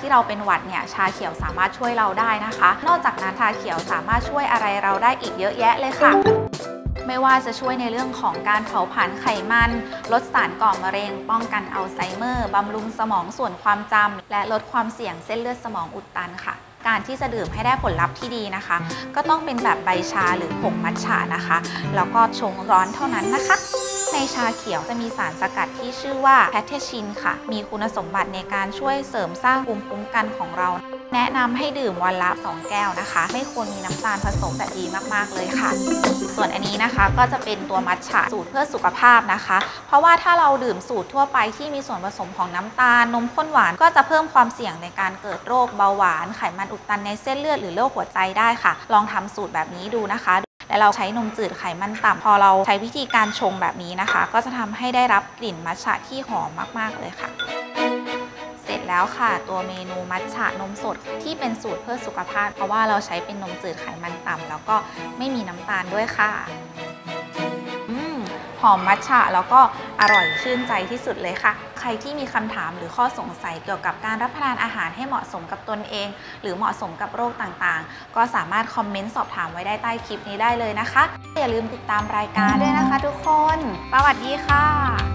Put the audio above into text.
ที่เราเป็นหวัดเนี่ยชาเขียวสามารถช่วยเราได้นะคะ นอกจากนั้นชาเขียวสามารถช่วยอะไรเราได้อีกเยอะแยะเลยค่ะไม่ว่าจะช่วยในเรื่องของการเผาผลาญไขมัน ลดสารก่อมะเร็ง ป้องกันอัลไซเมอร์ บำรุงสมองส่วนความจำ และลดความเสี่ยงเส้นเลือดสมองอุดตันค่ะ การที่จะดื่มให้ได้ผลลัพธ์ที่ดีนะคะ ก็ต้องเป็นแบบใบชาหรือผงมัทฉะนะคะ แล้วก็ชงร้อนเท่านั้นนะคะ ในชาเขียวจะมีสารสกัดที่ชื่อว่า catechin ค่ะ มีคุณสมบัติในการช่วยเสริมสร้างภูมิคุ้มกันของเรา แนะนำให้ดื่มวันละ 2 แก้วนะคะ ไม่ควรมีน้ำตาลผสมแต่ดีมากๆเลยค่ะ ส่วนอันนี้นะคะก็จะเป็นตัวมัทฉะสูตรเพื่อสุขภาพนะคะ เพราะว่าถ้าเราดื่มสูตรทั่วไปที่มีส่วนผสมของน้ำตาลนมข้นหวานก็จะเพิ่มความเสี่ยงในการเกิดโรคเบาหวาน ไขมันอุดตันในเส้นเลือดหรือโรคหัวใจได้ค่ะ ลองทำสูตรแบบนี้ดูนะคะ และเราใช้นมจืดไขมันต่ำพอเราใช้วิธีการชงแบบนี้นะคะ ก็จะทำให้ได้รับกลิ่นมัทฉะที่หอมมาก ๆ เลยค่ะเสร็จแล้วค่ะ ตัวเมนูมัทฉะนมสดที่เป็นสูตรเพื่อสุขภาพ เพราะว่าเราใช้เป็นนมจืดไขมันต่ำแล้วก็ไม่มีน้ำตาลด้วยค่ะ หอมมัทฉะแล้วก็อร่อยชื่นใจที่สุดเลยค่ะ ใครที่มีคำถามหรือข้อสงสัยเกี่ยวกับการรับประทานอาหารให้เหมาะสมกับตนเอง หรือเหมาะสมกับโรคต่างๆ ก็สามารถคอมเมนต์สอบถามไว้ได้ใต้คลิปนี้ได้เลยนะคะ อย่าลืมติดตามรายการด้วยนะคะ ทุกคน สวัสดีค่ะ